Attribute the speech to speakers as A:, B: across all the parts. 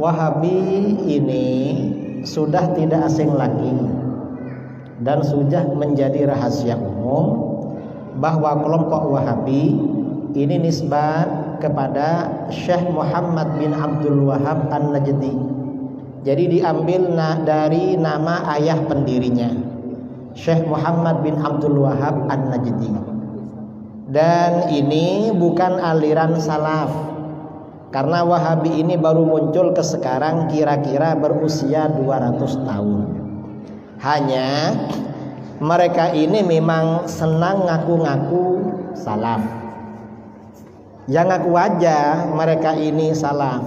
A: Wahabi ini sudah tidak asing lagi dan sudah menjadi rahasia umum bahwa kelompok Wahabi ini nisbat kepada Syekh Muhammad bin Abdul Wahab An-Najdi. Jadi diambil dari nama ayah pendirinya, Syekh Muhammad bin Abdul Wahab An-Najdi. Dan ini bukan aliran salaf. Karena Wahabi ini baru muncul ke sekarang kira-kira berusia 200 tahun. Hanya mereka ini memang senang ngaku-ngaku salaf. Yang ngaku aja mereka ini salaf.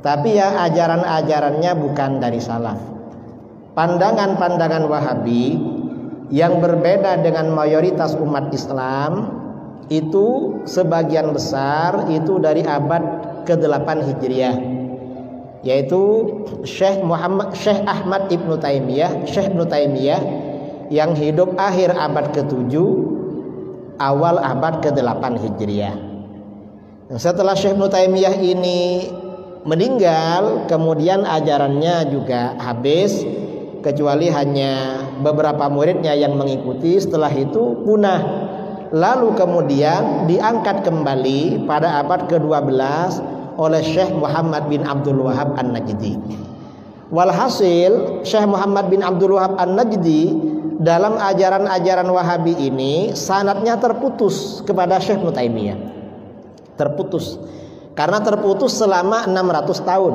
A: Tapi ya ajaran-ajarannya bukan dari salaf. Pandangan-pandangan Wahabi yang berbeda dengan mayoritas umat Islam itu sebagian besar itu dari abad ke-8 Hijriah yaitu Syekh Muhammad Syekh Ahmad Ibnu Taimiyah, Syekh Ibnu Taimiyah yang hidup akhir abad ke-7 awal abad ke-8 Hijriah. Setelah Syekh Ibnu Taimiyah ini meninggal, kemudian ajarannya juga habis kecuali hanya beberapa muridnya yang mengikuti, setelah itu punah. Lalu kemudian diangkat kembali pada abad ke-12 oleh Syekh Muhammad bin Abdul Wahab An-Najdi. Walhasil Syekh Muhammad bin Abdul Wahab An-Najdi dalam ajaran-ajaran Wahabi ini sanatnya terputus kepada Syekh Nutaimiyah. Terputus. Karena terputus selama 600 tahun.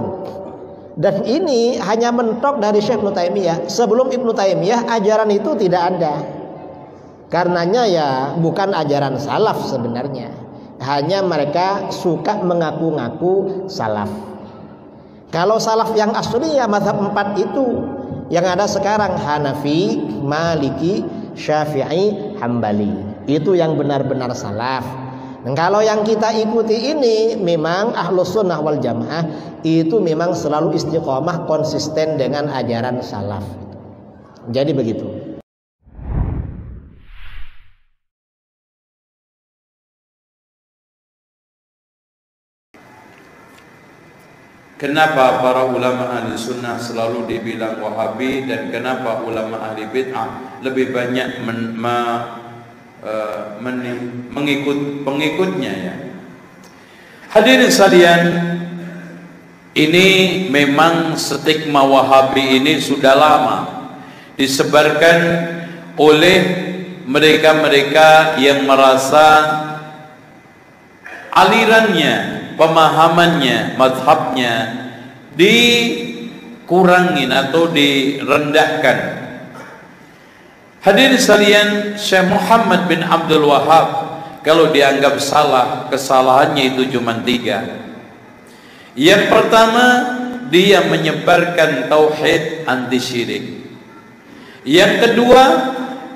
A: Dan ini hanya mentok dari Syekh Nutaimiyah. Sebelum Ibnu Taimiyah ajaran itu tidak ada. Karenanya ya bukan ajaran salaf sebenarnya. Hanya mereka suka mengaku-ngaku salaf. Kalau salaf yang asli ya mazhab empat itu yang ada sekarang Hanafi, Maliki, Syafi'i, Hambali. Itu yang benar-benar salaf. Dan kalau yang kita ikuti ini memang ahlus sunnah wal jamaah itu memang selalu istiqomah konsisten dengan ajaran salaf. Jadi begitu.
B: Kenapa para ulama ahli sunnah selalu dibilang wahabi dan kenapa ulama ahli bid'ah lebih banyak men, ma, uh, men, mengikut pengikutnya ya. Hadirin sekalian, ini memang stigma wahabi ini sudah lama disebarkan oleh mereka-mereka yang merasa alirannya pemahamannya, madhabnya dikurangin atau direndahkan. Hadirin sekalian, Syekh Muhammad bin Abdul Wahab kalau dianggap salah, kesalahannya itu cuma tiga. Yang pertama, dia menyebarkan tauhid anti syirik. Yang kedua,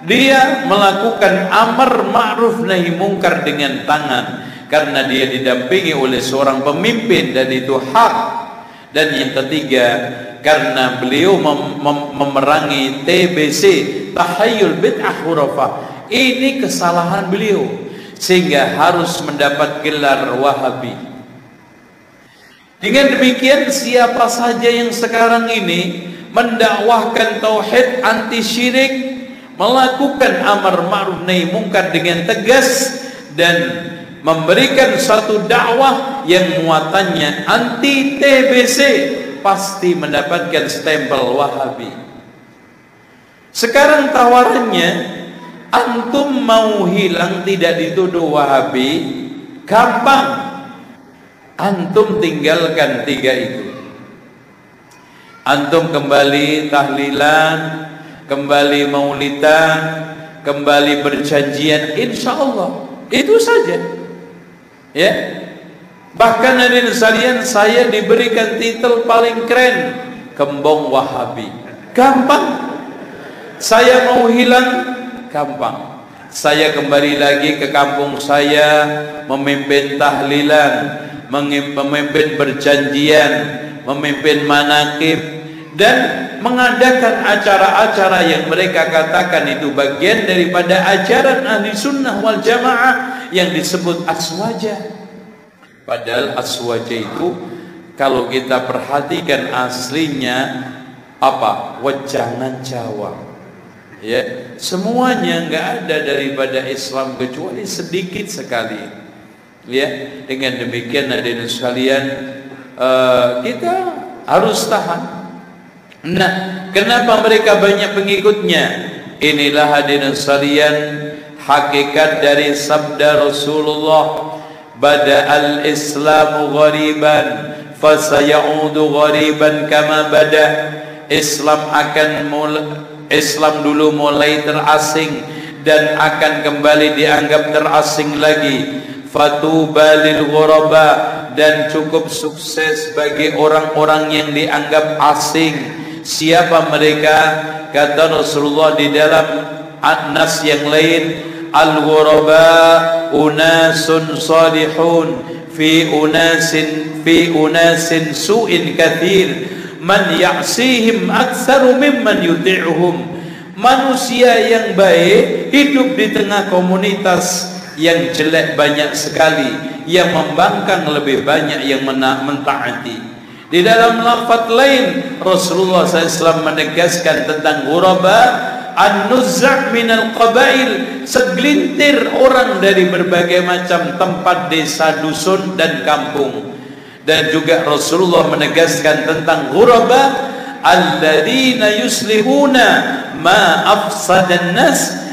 B: dia melakukan amar ma'ruf nahi mungkar dengan tangan karena dia didampingi oleh seorang pemimpin dan itu hak. Dan yang ketiga karena beliau mem mem memerangi TBC tahayyul bid'ah hurafah ini kesalahan beliau sehingga harus mendapat gelar wahabi. Dengan demikian siapa saja yang sekarang ini mendakwahkan tauhid anti syirik melakukan amar ma'ruf nahi mungkar dengan tegas dan memberikan satu dakwah yang muatannya anti TBC pasti mendapatkan stempel Wahabi. Sekarang tawarannya antum mau hilang tidak dituduh Wahabi, gampang. Antum tinggalkan tiga itu. Antum kembali tahlilan, kembali maulidan, kembali berjanjian insya Allah. Itu saja. Ya. Bahkan hadirin sekalian saya diberikan titel paling keren Kembong Wahabi. Gampang. Saya mau hilang gampang. Saya kembali lagi ke kampung saya memimpin tahlilan, memimpin berjanjian, memimpin manakib dan mengadakan acara-acara yang mereka katakan itu bagian daripada ajaran ahli sunnah wal jamaah yang disebut aswaja. Padahal aswaja itu kalau kita perhatikan aslinya apa? Wejangan Jawa. Ya semuanya nggak ada daripada Islam kecuali sedikit sekali. Ya dengan demikian hadirin sekalian uh, kita harus tahan nah kenapa mereka banyak pengikutnya? Inilah hadirin sekalian hakikat dari sabda Rasulullah bada al-islamu ghariban fasayaudu ghariban kama bada. Islam akan mulai Islam dulu mulai terasing dan akan kembali dianggap terasing lagi. Fatuba lil ghuraba dan cukup sukses bagi orang-orang yang dianggap asing siapa mereka? Kata Rasulullah di dalam An-Nas yang lain al-ghuraba unasun salihun fi unasin fi unasin su'in kathir. Man ya'sihim aktsaru mimman yuti'uhum. Manusia yang baik hidup di tengah komunitas yang jelek banyak sekali yang membangkang lebih banyak yang mentaati di dalam lafaz lain Rasulullah SAW menegaskan tentang ghuraba an-nuzza' minal qabail segelintir orang dari berbagai macam tempat desa dusun dan kampung. Dan juga Rasulullah menegaskan tentang ghuraba alladzina yuslihuna ma afsadan nas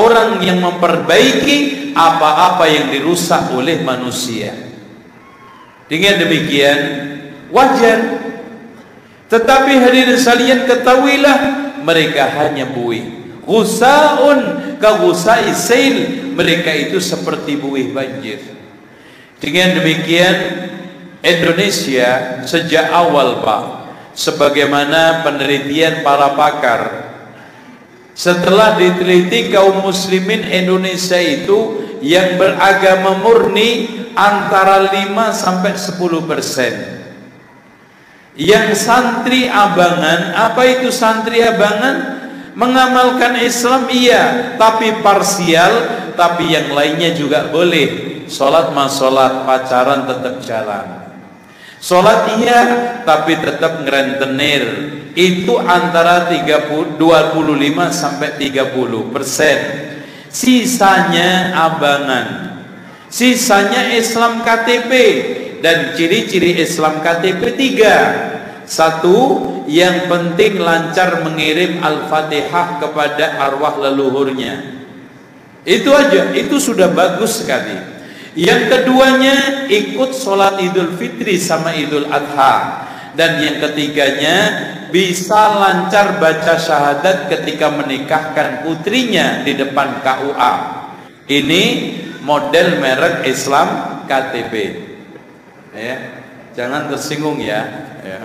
B: orang yang memperbaiki apa-apa yang dirusak oleh manusia. Dengan demikian wajar. Tetapi hadirin sekalian ketahuilah mereka hanya buih. Gusaun ka gusai sail. Mereka itu seperti buih banjir. Dengan demikian Indonesia sejak awal Pak sebagaimana penelitian para pakar setelah diteliti kaum muslimin Indonesia itu yang beragama murni antara 5 sampai 10 persen yang santri abangan apa itu santri abangan? Mengamalkan Islam iya. Tapi parsial tapi yang lainnya juga boleh. Sholat mas sholat pacaran tetap jalan. Sholat iya tapi tetap ngerentenir. Itu antara 30, 25 sampai 30 persen. Sisanya abangan. Sisanya Islam KTP dan ciri-ciri Islam KTP tiga satu yang penting lancar mengirim Al-Fatihah kepada arwah leluhurnya itu aja itu sudah bagus sekali yang keduanya ikut sholat idul fitri sama idul adha. Dan yang ketiganya bisa lancar baca syahadat ketika menikahkan putrinya di depan KUA. Ini model merek Islam KTP. Ya, jangan tersinggung ya. ya.